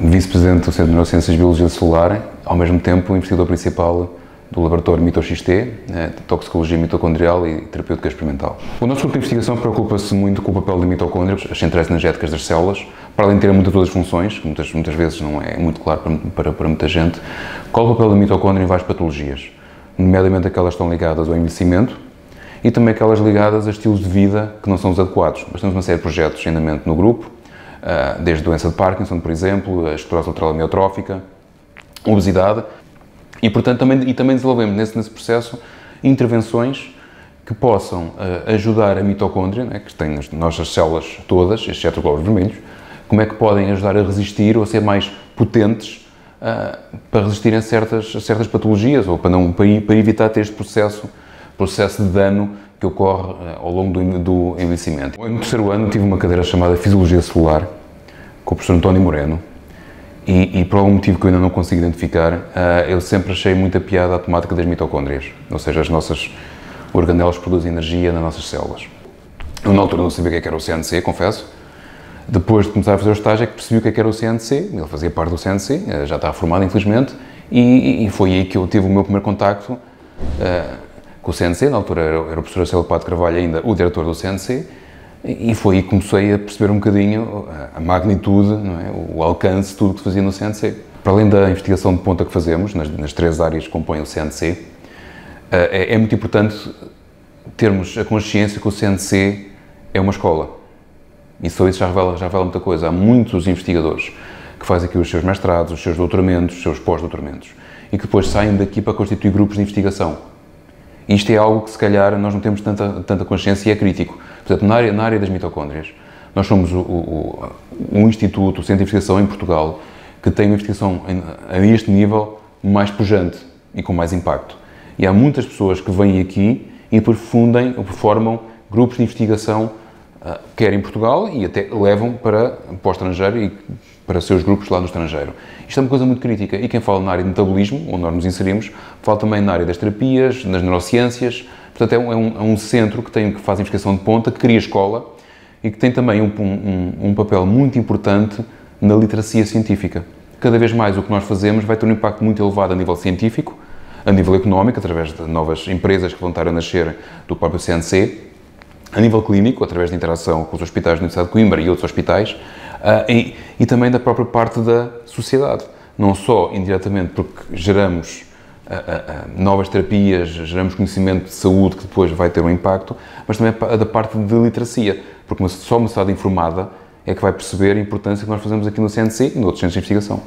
vice-presidente do Centro de Neurociências e Biologia Celular, ao mesmo tempo investigador principal do laboratório MitoXT, né, de toxicologia mitocondrial e terapêutica experimental. O nosso grupo de investigação preocupa-se muito com o papel de mitocôndrias, as centrais energéticas das células, para além de terem muitas outras funções, que muitas, muitas vezes não é muito claro para, para, para muita gente, qual o papel da mitocôndria em várias patologias, nomeadamente aquelas que estão ligadas ao envelhecimento e também aquelas ligadas a estilos de vida que não são os adequados. Nós temos uma série de projetos em andamento no grupo, desde a doença de Parkinson, por exemplo, a esclerose lateral amiotrófica, obesidade, e, portanto, também, e também desenvolvemos nesse, nesse processo intervenções que possam uh, ajudar a mitocôndria, né, que tem as nossas células todas, estes cetoglóbulos vermelhos, como é que podem ajudar a resistir ou a ser mais potentes uh, para resistirem a certas, a certas patologias ou para, não, para, para, evitar ter este processo, processo de dano que ocorre uh, ao longo do, do envelhecimento. No terceiro ano tive uma cadeira chamada Fisiologia Celular com o professor António Moreno, e, e, por algum motivo que eu ainda não consigo identificar, uh, eu sempre achei muita piada a temática das mitocôndrias, ou seja, as nossas organelas produzem energia nas nossas células. Eu na altura não sabia o que é era o CNC, confesso. Depois de começar a fazer o estágio é que percebi o é que era o CNC, ele fazia parte do CNC, eh, já estava formado infelizmente, e, e, foi aí que eu tive o meu primeiro contacto uh, com o CNC, na altura era, era o professor Célio Pato Carvalho ainda o diretor do CNC, e foi aí que comecei a perceber um bocadinho a magnitude, é? o alcance, tudo que se fazia no CNC. Para além da investigação de ponta que fazemos, nas, nas três áreas que compõem o CNC, eh, é, é, muito importante termos a consciência que o CNC é uma escola. E só isso já revela, já revela muita coisa. Há muitos investigadores que fazem aqui os seus mestrados, os seus doutoramentos, os seus pós-doutoramentos, e que depois saem daqui para constituir grupos de investigação. Isto é algo que, se calhar, nós não temos tanta, tanta consciência e é crítico. Portanto, na área, na área das mitocôndrias, nós somos o, o, um instituto, o centro de investigação em Portugal, que tem uma investigação a este nível mais pujante e com mais impacto. E há muitas pessoas que vêm aqui e depois fundem ou formam grupos de investigação, ah, quer em Portugal e até levam para, para o estrangeiro e para seus grupos lá no estrangeiro. Isto é uma coisa muito crítica. E quem fala na área de metabolismo, onde nós nos inserimos, fala também na área das terapias, nas neurociências, Portanto, é um, é um, é centro que, tem, que faz investigação de ponta, que cria escola e que tem também um, um, um papel muito importante na literacia científica. Cada vez mais o que nós fazemos vai ter um impacto muito elevado a nível científico, a nível económico, através de novas empresas que vão estar a nascer do próprio CNC, a nível clínico, através da interação com os hospitais da Universidade de Coimbra e outros hospitais, ah, e, e também da própria parte da sociedade. Não só indiretamente porque geramos ah, ah, novas terapias, geramos conhecimento de saúde que depois vai ter um impacto, mas também da parte de literacia, porque só uma sociedade informada é que vai perceber a importância que nós fazemos aqui no CNC e noutros centros de investigação.